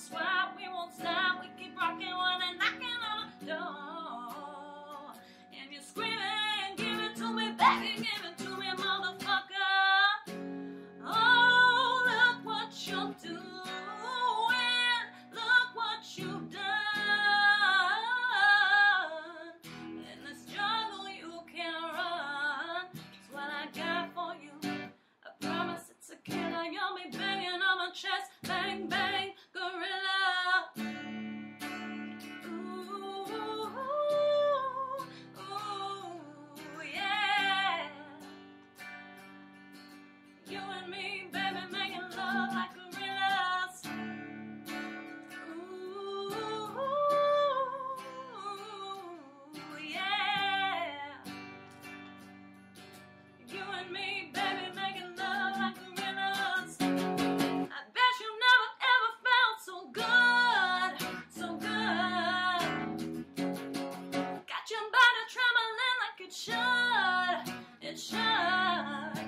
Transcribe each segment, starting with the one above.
the SWAT, we won't stop. We keep rocking while they're knocking on the door. And you're screaming, give it to me, begging, give it to me, motherfucker. Oh, look what you're doing. Look what you've done. In this jungle, you can't run. It's what I got for you. I promise it's a killer. You'll be banging on my chest. Bang, bang, You and me, baby, making love like gorillas. Ooh, yeah. You and me, baby, making love like gorillas. I bet you never ever felt so good, so good. Got your body trembling like it should, it should.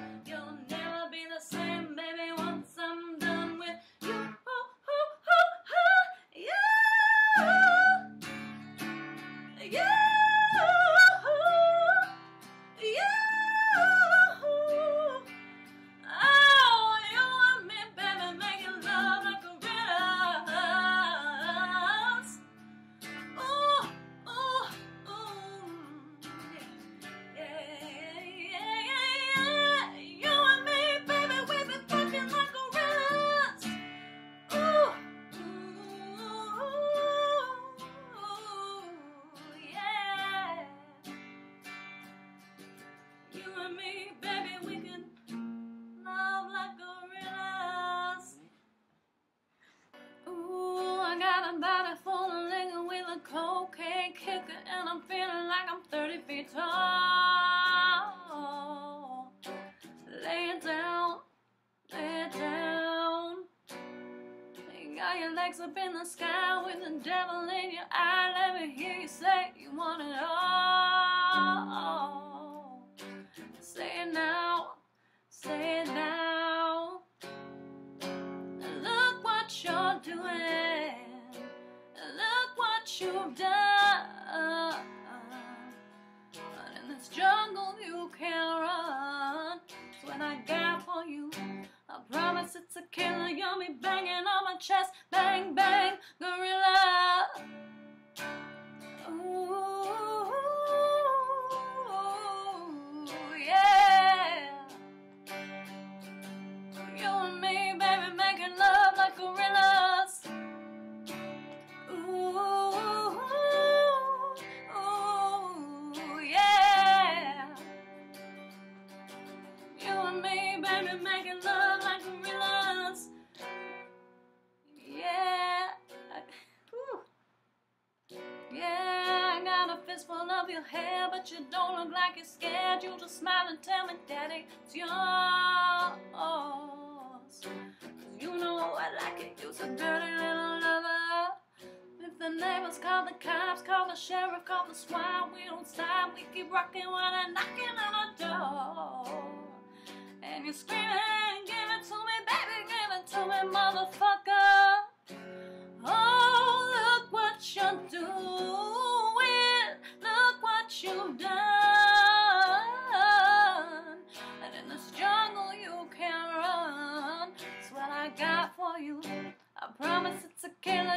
Got a body full of liquor with a cocaine kicker, and I'm feeling like I'm 30 feet tall. Lay it down, lay it down. You got your legs up in the sky with the devil in your eye. Let me hear you say you want it all. Say it now, say it now. Look what you're doing. You've done. But in this jungle, you can't run. It's what I got for you. I promise it's a killer. You'll be banging on my chest. Bang, bang, gorilla. your hair, but you don't look like you're scared. You just smile and tell me, Daddy, it's yours. Cause you know I like it, you're a dirty little lover. If the neighbors call the cops, call the sheriff, call the swine, we don't stop. We keep rocking while they're knocking on the door. And you're screaming, give it to me, baby, give it to me, motherfucker.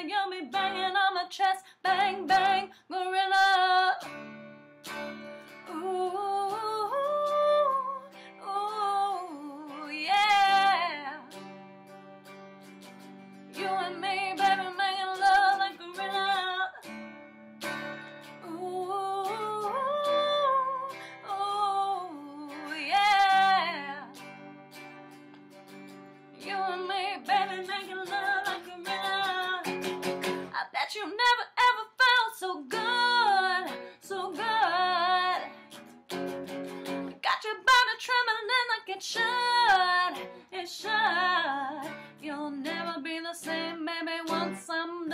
You'll be banging on my chest. Bang, bang, gorilla. Ooh, ooh, yeah. You and me, baby, making love like gorilla. Ooh, ooh, yeah. You and me, baby, making love so good, so good. Got your body trembling like it should, it should. You'll never be the same, baby, once I'm